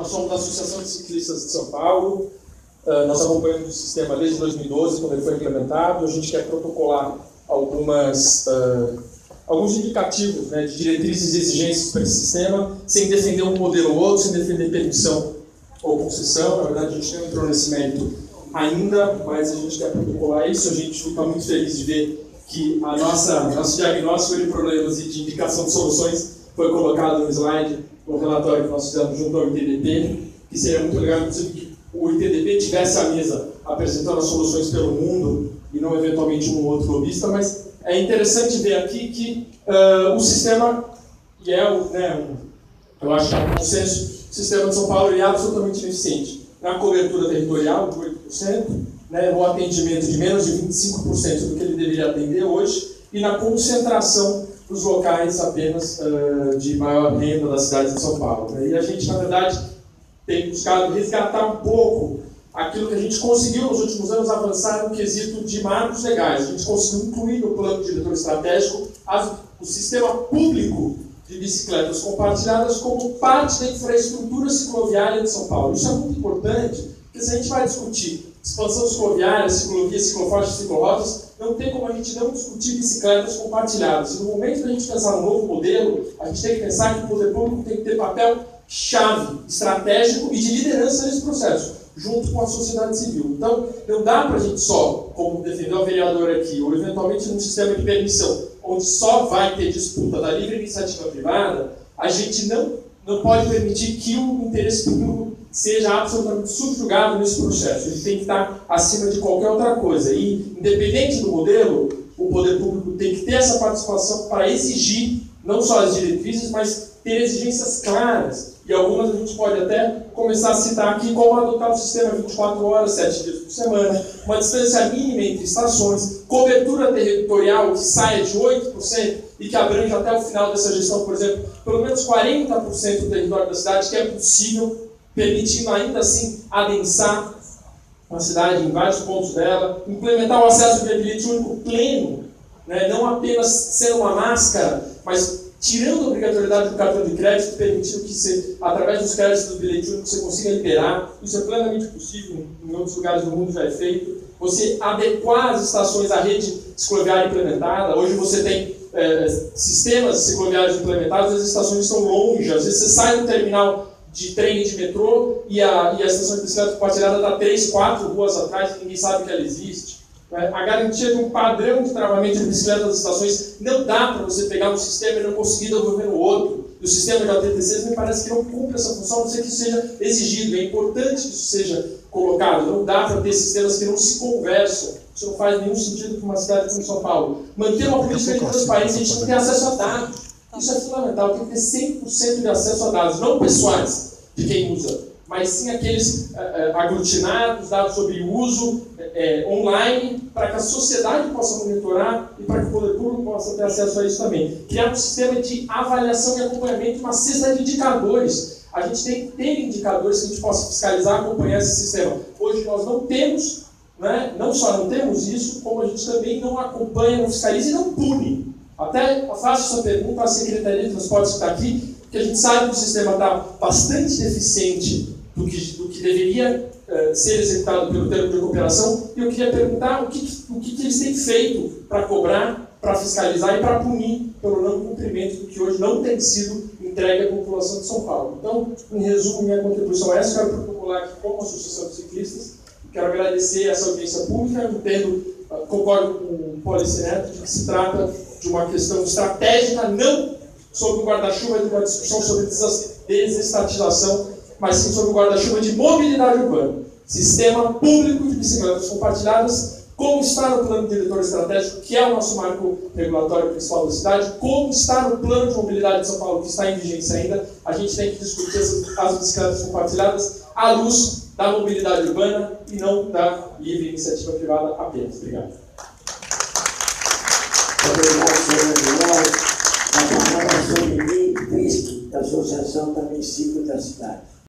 Nós somos a Associação de Ciclistas de São Paulo. Uh, nós acompanhamos o sistema desde 2012, quando ele foi implementado. A gente quer protocolar algumas, uh, alguns indicativos né, de diretrizes e exigências para esse sistema, sem defender um modelo ou outro, sem defender permissão ou concessão. Na verdade, a gente não entrou nesse mérito ainda, mas a gente quer protocolar isso. A gente fica muito feliz de ver que a nossa nosso diagnóstico de problemas e de indicação de soluções foi colocado no slide, no relatório que nós fizemos junto ao ITDP, que seria muito legal, que o ITDP tivesse a mesa apresentando as soluções pelo mundo e não eventualmente um outro lobista, mas é interessante ver aqui que uh, o sistema, e é o, né, eu acho que é um consenso, o sistema de São Paulo é absolutamente ineficiente na cobertura territorial de 8%, né, no atendimento de menos de 25% do que ele deveria atender hoje, e na concentração dos locais apenas uh, de maior renda da cidade de São Paulo. Né? E a gente, na verdade, tem buscado resgatar um pouco aquilo que a gente conseguiu nos últimos anos avançar no quesito de marcos legais. A gente conseguiu incluir no plano diretor estratégico as, o sistema público de bicicletas compartilhadas como parte da infraestrutura cicloviária de São Paulo. Isso é muito importante, porque se a gente vai discutir expansão cicloviária, ciclovias, ciclofaixas, ciclorotas, não tem como a gente não discutir bicicletas compartilhadas. E no momento que a gente pensar no novo modelo, a gente tem que pensar que o poder público tem que ter papel chave, estratégico e de liderança nesse processo, junto com a sociedade civil. Então, não dá para a gente só, como defendeu o vereador aqui, ou eventualmente num sistema de permissão, onde só vai ter disputa da livre iniciativa privada, a gente não, não pode permitir que o interesse público seja absolutamente subjugado nesse processo. Ele tem que estar acima de qualquer outra coisa. E, independente do modelo, o poder público tem que ter essa participação para exigir não só as diretrizes, mas ter exigências claras. E algumas a gente pode até começar a citar aqui, como adotar um sistema 24 horas, 7 dias por semana, uma distância mínima entre estações, cobertura territorial que saia de 8% e que abrange até o final dessa gestão, por exemplo, pelo menos 40% do território da cidade, que é possível permitindo ainda assim adensar a cidade em vários pontos dela, implementar o acesso de bilhete único pleno, né? não apenas sendo uma máscara, mas tirando a obrigatoriedade do cartão de crédito, permitindo que você, através dos créditos do bilhete único, você consiga liberar. Isso é plenamente possível, em outros lugares do mundo já é feito. Você adequar as estações à rede cicloviária implementada. Hoje você tem é, sistemas cicloviários implementados, as estações estão longe. Às vezes você sai do terminal de trem de metrô e a, e a estação de bicicleta compartilhada está três, quatro ruas atrás e ninguém sabe que ela existe. É, a garantia de um padrão de travamento de bicicleta das estações não dá para você pegar um sistema e não conseguir desenvolver no outro. E o sistema de ATTCs me parece que não cumpre essa função, a não ser que isso seja exigido. É importante que isso seja colocado. Não dá para ter sistemas que não se conversam. Isso não faz nenhum sentido para uma cidade como São Paulo. Manter uma política de transparência, a gente não tem acesso a dados. Isso é fundamental, tem que ter 100% de acesso a dados, não pessoais de quem usa, mas sim aqueles uh, aglutinados, dados sobre uso uh, online, para que a sociedade possa monitorar e para que o poder público possa ter acesso a isso também. Criar um sistema de avaliação e acompanhamento, uma cesta de indicadores. A gente tem que ter indicadores que a gente possa fiscalizar, acompanhar esse sistema. Hoje nós não temos, né? não só não temos isso, como a gente também não acompanha, não fiscaliza e não pune. Até faço essa pergunta à Secretaria de Transportes que está aqui, porque a gente sabe que o sistema está bastante deficiente do que, do que deveria uh, ser executado pelo termo de recuperação, e eu queria perguntar o que, o que, que eles têm feito para cobrar, para fiscalizar e para punir pelo não cumprimento do que hoje não tem sido entregue à população de São Paulo. Então, em resumo, minha contribuição é essa, quero protocolar aqui como Associação de Ciclistas, quero agradecer essa audiência pública, entendo, uh, concordo com o Policeneto, de que se trata de uma questão estratégica, não sobre o guarda-chuva de uma discussão sobre desestatização, mas sim sobre o guarda-chuva de mobilidade urbana. Sistema público de bicicletas compartilhadas, como está no plano diretor estratégico, que é o nosso marco regulatório principal da cidade, como está no plano de mobilidade de São Paulo, que está em vigência ainda, a gente tem que discutir as bicicletas compartilhadas à luz da mobilidade urbana e não da livre iniciativa privada apenas. Obrigado. Obrigado, senhor Manuel. A palavra sobre mim, visto da Associação também ciclo da cidade.